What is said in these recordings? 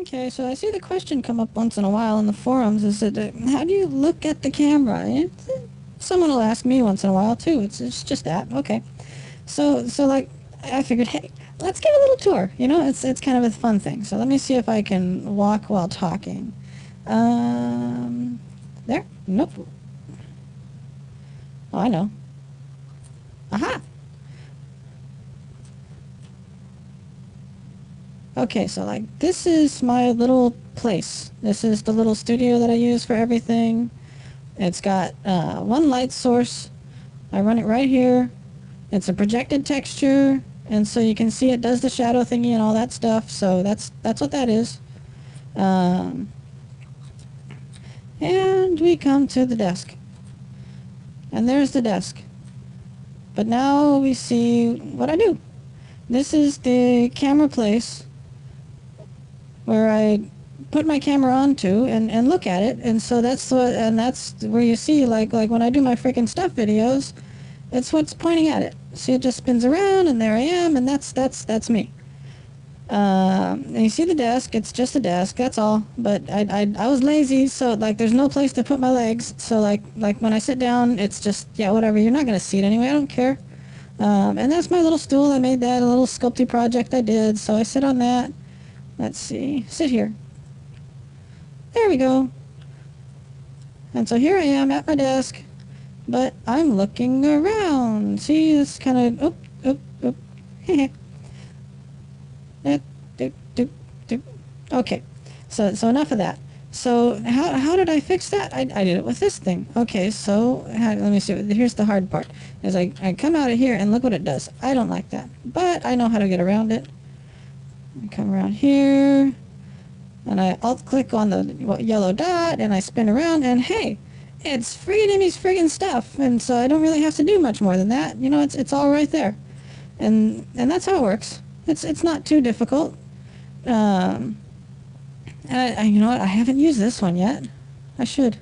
Okay, so I see the question come up once in a while in the forums is that uh, how do you look at the camera? Uh, someone will ask me once in a while too. It's, it's just that. Okay. So so like I figured, hey, let's give a little tour. You know, it's it's kind of a fun thing. So let me see if I can walk while talking. Um, there? Nope. Oh, I know. Aha! Okay, so like this is my little place. This is the little studio that I use for everything. It's got uh, one light source. I run it right here. It's a projected texture, and so you can see it does the shadow thingy and all that stuff. So that's that's what that is. Um, and we come to the desk. And there's the desk. But now we see what I do. This is the camera place where I put my camera onto and, and look at it. And so that's what, and that's where you see, like, like when I do my freaking stuff videos, it's what's pointing at it. See, it just spins around and there I am and that's, that's, that's me. Uh, and you see the desk, it's just a desk, that's all. But I, I, I was lazy, so like there's no place to put my legs. So like, like when I sit down, it's just, yeah, whatever, you're not going to see it anyway, I don't care. Um, and that's my little stool, I made that, a little sculpty project I did, so I sit on that. Let's see. Sit here. There we go. And so here I am at my desk, but I'm looking around. See, this kind of, oop, oop, oop. okay, so so enough of that. So how, how did I fix that? I, I did it with this thing. Okay, so how, let me see. Here's the hard part. Is I, I come out of here and look what it does. I don't like that, but I know how to get around it. Come around here, and I alt click on the yellow dot, and I spin around, and hey, it's friggin' Immy's friggin' stuff, and so I don't really have to do much more than that. You know, it's it's all right there, and and that's how it works. It's it's not too difficult. Um, I, I, you know what? I haven't used this one yet. I should.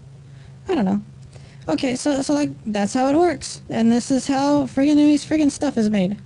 I don't know. Okay, so so like that's how it works, and this is how friggin' Immy's friggin' stuff is made.